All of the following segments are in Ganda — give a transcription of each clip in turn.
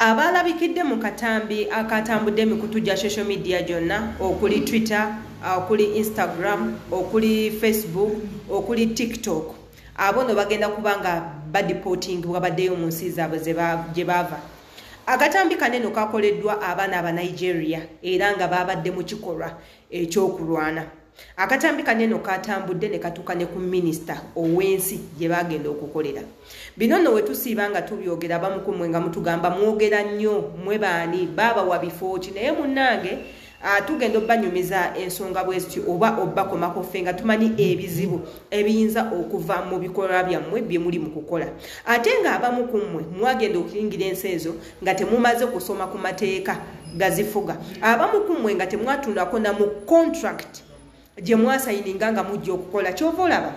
abaalabikidde mu katambi akatambudde emikutu gya social media gyonna okuli twitter okuli instagram okuli facebook okuli tiktok. Abo no bagenda kuba nga badipootingibwa baddeyo mu nsi zaabwe gye baava. Akatambi kaneno kakoleddwa abaana aba nigeria era nga babadde mu kikolwa ekyokulwana akatambi kaneno katambudde ne katuuka ne ku minisita ow'ensi gye bagenda okukolera. Bino nno we tusiiba nga tubyogera abamu ku mmwe nga mutugamba mwogera nnyo mwe baani? Baabawa bifo ki? Naye munnange Uh, tugenda obbanyumiza ensonga bwe zityo oba obbakomako ffe nga tumanyi ebizibu ebiyinza okuva mu bikolwa byammwe bye muli mu kukola. Ate ng'abamu ku mmwe mwagenda okuyingira ensi ezo nga temumaze kusoma ku mateeka gazifuga. Abamu ku mmwe nga temwatundako na mu contract gye mwasayininga nga mujja okukola kyova olaba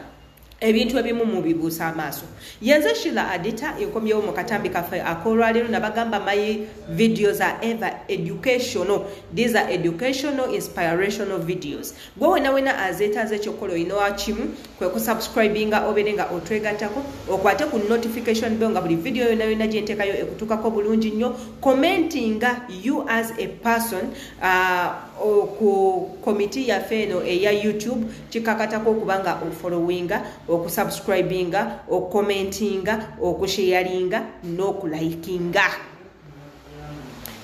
ebintu ebimu mubibuusa amaaso. Yenze shila adita enkomyewo mu katambi kaffe akolwaleero nabagamba my videos are ever educational. These are educational inspirational videos. Gwe wena wena azeetaaze ekyokola olina kimu kwe kusubscribinga obeere nga otwegattako okwate ku notification bell nga buli video yona yona gyenteekayo ekutuukako bulungi nnyo. Commentinga you as a person uh, ku komiti yaffe eno eya youtube kikakatako okuba nga ofollowinga okusubscribinga okukomentinga okusheyalinga n'okulayikinga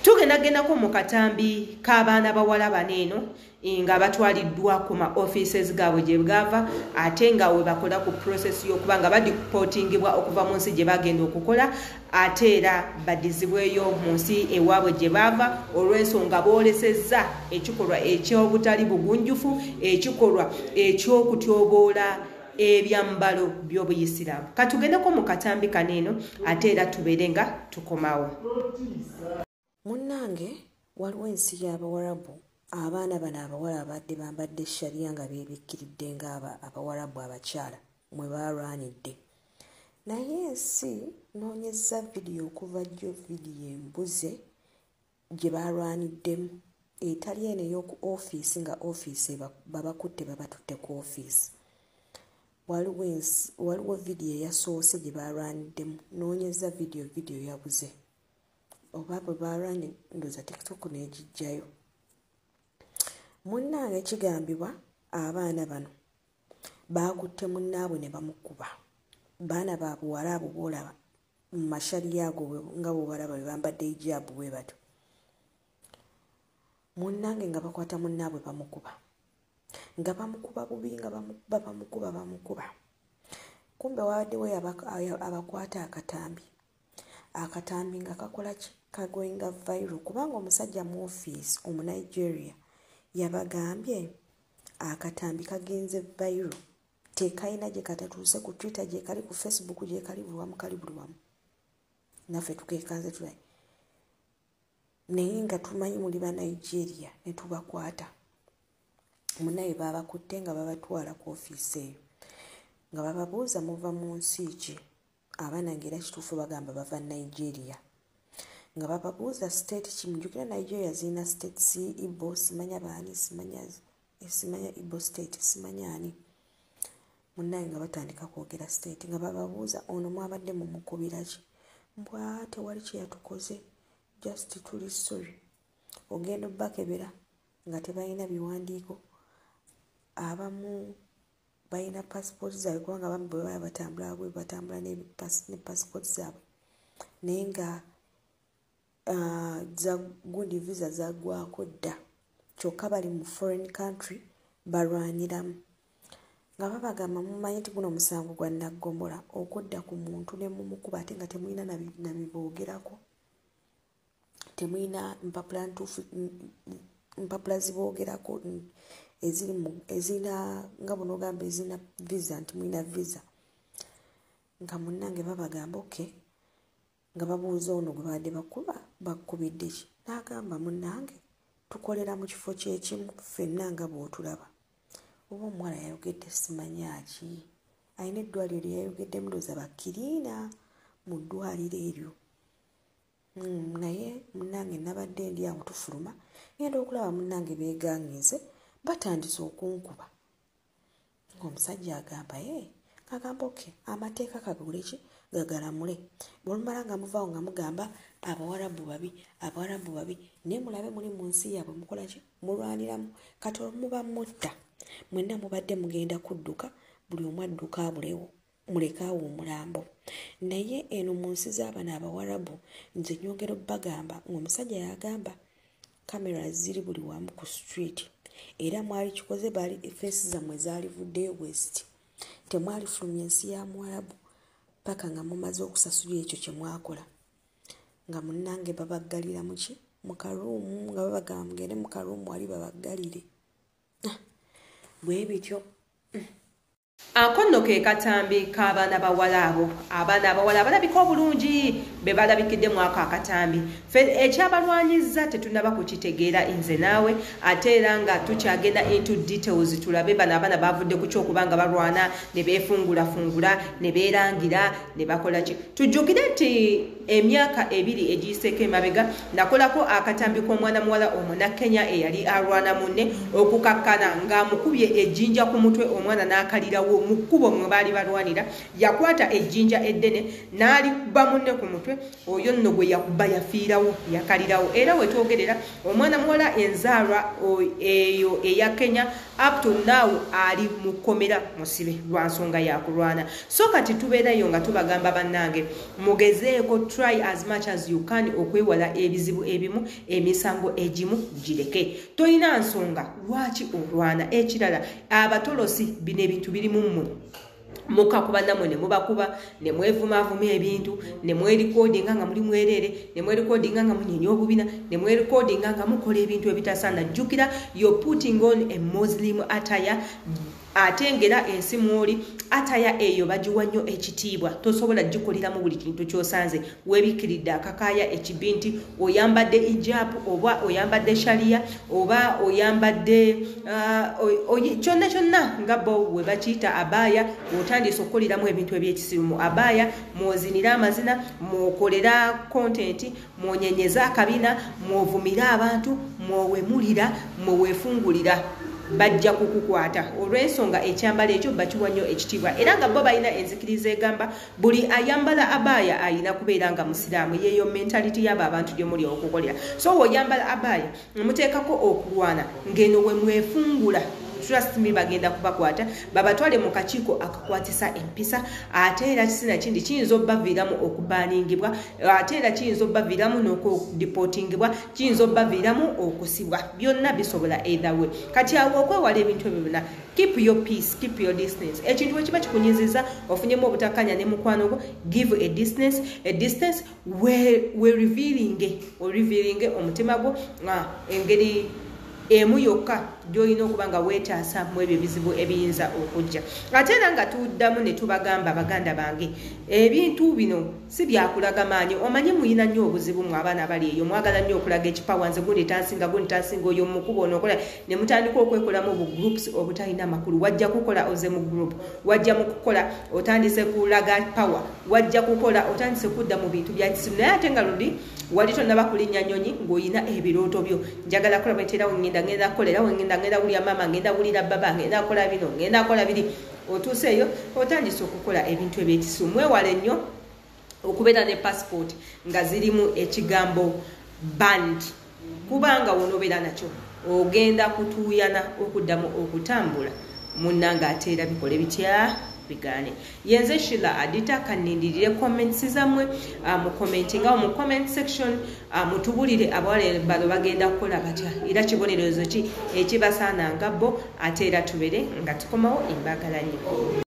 tugendagendako mu katambi k'abaana bawala baneeno nga batwaliddwa ku ma offices gaabwe gye bwava ate nga we bakola ku process y'okuba nga badipootingibwa okuva mu nsi gye bagenda okukola ate era badizibweyo mu nsi ewaabwe gye baava. Olw'ensonga boolesezza ekikolwa ekyobutali bugunjufu ekikolwa ekyokutyoboola ebyambalo by'obuyisiraamu. Katugendeko mu katambi kaneeno ate era tubeere nga tukomawo. Munnange waliwo ensi y'abawarabu abaana bano abawala abadde bambadde shariya nga beebikkiridde nga abawarabu abakyala mwe balwanidde naye ensi noonyeza vidiyo okuva jjo vidiyo embuze gye balwaniddemu etali eno ey'oku ofiisi nga ofiisi babakutte babatutte ku ofiisi waliwo vidiyo eyasoose gye balwaniddemu noonyeza vidiyo vidiyo yabuze oba bwe balwanye ndoza tiktok n'egijjayo munnange kigambibwa abaana bano baakutte munnaabwe ne bamukuba baana ba buwala abo boolaba mu mashaliya ago nga bwebalaba bwe bambadde ijaabu bwe batyo. Munnange nga bakwata munnaabwe bamukuba nga bamukuba bubi nga bamukuba bamukuba kumbe wabaddewo abakwata akatambi. Akatambi nga kakola ki? Kagoinga vairo kubanga omusajja mu ofiisi omunigeria yabagambye akatambi kagenze vairo tekalina gye katatuuse ku twitter gye kali ku facebook gye kali buli wamu kali buli wamu. Naffe tukekanze tula naye nga tumanyi muli banigeria ne tubakwata. Munaye babakutte nga babatwala ku ofiisi eyo. Nga bababuuza muva mu nsi ki abaana ngaera kituufu bagamba bava nigeria nga bababuuza state kimujukira nigeria zirina state si ibo simanya baani simanya ibo state simanya ani? Munaye nga batandika kwogera state nga bababuuza ono mwabadde mumukubira ki? Mbwa tewali kyeyatukoze just tuli sorry. Ogenda obbakebera nga tebalina biwandiiko abamu balina passport zaabwe kubanga abamu bwe baba batambula bwe batambula ne passport zaabwe. Naye nga gundi visa zaggwako dda. Kyokka bali mu foreign country balwaniramu. Nga babagamba mumanyi nti guno omusango gwa naggomola okudda ku muntu ne mumukuba ate nga temulina nabiboogerako temulina mpapula ntuufu mpapula ziboogerako ezirina nga buno ogamba ezirina visa nti mulina visa. Nga munnange babagamba oke nga babuuza ono gwe babadde bakuba bakubidde ki? N'agamba munnange tukolera mu kifo kyekimu ffenna nga bw'otulaba. Oba omuwala yayogedde simanyaki alina eddwaliro lyeyayogedde mudoza bakkiriina mu ddwaliro eryo. Naye munnange nabadde ndi awo tufuluma ngenda okulaba munnange beegangize batandise okunkuba. Ngaomusajja agamba ye agamba oke amateeka kagule ki gagalamule bwolumala nga muvaawo nga mugamba abawarabu babi abawarabu babi naye mulabe muli mu nsi yaabwe mukolaki mulwaniramu. Kati olumuba mutta mwenna mubadde mugenda kudduka buli omu adduka abulewo mulekaawo omulambo. Naye eno mu nsi z'abano abawarabu nze nyongera obbagamba ng'omusajja yagamba kamera ziri buli wamu ku street. Era mwali kikoze baali feesi zammwe zaalivuddeyo west. Temwali fulumya ensi ya muwarabu paka nga mumaze okusasula ekyo kye mwakola. Nga munnange babaggalira muki mu karuumu nga babagamba mugende mu karuumu wali babaggalire. Ah, bwe bityo ako nno ke katambi k'abaana bawala abo. Abaana abawala abalabika obulungi be balabikidde mwako akatambi. Fe ekyabalwanyiza tetunaba kukitegeera nze naawe ate era nga tukyagenda into details tulabe bano abaana bavudde ku kyokuba nga balwana ne beefungulafungula ne beerangira ne bakola ki. Tujjukire nti emyaka ebiri egiyiseeko emabega nakolako akatambi k'omwana muwala omunakenya eyali alwana munne okukakkana ng'amukubye ejjinja ku mutwe omwana n'akalirawo mu kkubo mwe baali balwanira yakwata ejjinja eddene n'alikuba munne ku mutwe oyo nno gwe yakuba yafiirawo yakalirawo. Era wetwogerera omwana muwala enzaalwa eyo eya kenya up to now ali mu kkomera musibe lwa nsonga yakulwana so kati tubeerayo nga tubagamba bannange mugezeeko try as much as you can okwewala ebizibu ebimu emisango egimu gireke. Tolina nsonga lwaki olwana? Ekirala abatolosi bino ebintu birimu mmwe mukakuba namwe ne mubakuba ne mwevumaavuma ebintu ne mwerikodinga nga muli mwereere ne mwerikodinga nga munyenya obubina ne mwerikodinga nga mukola ebintu ebitasaana jjukira yo putting on a muslim attire ate ngera ensi mwoli ataya eyo bagiwa nnyo ekitiibwa. Tosobola gikoleramu buli kintu kyosanze. Weebikiridde akakaaya ekibinti oyambadde ijapu oba oyambadde shaliya oba oyambadde oyi- kyonna kyonna nga bo we bakiyita abaaya otandise okukoleramu ebintu ebyekisibu mu abaaya mwozinira amazina mwokolera kontenti mwonyenyeza akabina mwovumira abantu mwowemulira mweweefungulira bajja kukukwata. Olw'ensonga ekyambalo ekyo bakiwa nnyo ekitiibwa. Era nga bo balina enzikiriza egamba buli ayambala abaaya ayina kubeera nga musiraamu. Yeeyo mentality y'abo abantu gye muli okukolera so weoyambala abaaya muteekako okulwana. Ng'eno we mwefungula trust me bagenda kubakwata. Babatwale mu kakiiko akakwatisa empisa ate era kisina kindi kiyinza obbaviiramu okubaningibwa ate era kiyinza obbaviiramu n'okudipotingibwa kiyinza obbaviiramu okusibwa. Byonna bisobola either way. Kati awo okwewala ebintu ebyo byonna keep your peace keep your distance. Ekintu bwe kiba kikunyiziza ofunyemu obutakkanya ne mukwano gwo give a distance. A distance we, we revealing orevealing omutima gwo ah, engeri emu yokka gyolina okuba nga weetaasa mu ebyo ebizibu ebiyinza okujja. Ate era nga tuddamu ne tubagamba baganda bange ebintu bino si byakulaga maanyi. Omanyi muyina nnyo obuzibu mu abaana abali eyo? Mwagala nnyo okulaga ekipawa nze gundi tansinga gundi tansinga oyo mukuba onookola. Ne mutandika okwekolamu obu groups obutalina makulu. Wajja kukola oze mu group. Wajja mu kukola otandise kulaga pawa wajja kukola otandise kudda mu bintu bya kisimu. Naye ate nga luli wali tonaba kulinnya nyonyi ng'olina ebirooto byo. Njagala kola bwetera wengenda ngenda kukolera wengenda ngenda wulira mama ngenda wulira baba ngenda kola bino ngenda kola biri. Otuuse eyo otandise okukola ebintu ebyekisimu. Mwewale nnyo okubeera ne passport nga zirimu ekigambo band kubanga wonobeera nakyo ogenda kutuuyana okuddamu okutambula munnanga ate era bikole bitya bigaane yenze shila adita kanindirire comments zammwe uh, mu commenting awo mu comment section uh, mutubulire abawala balo bagenda kukola batya. Era kibonerezo ki ekibasaananga bo ate era tubere nga tukomawo embagala nnyo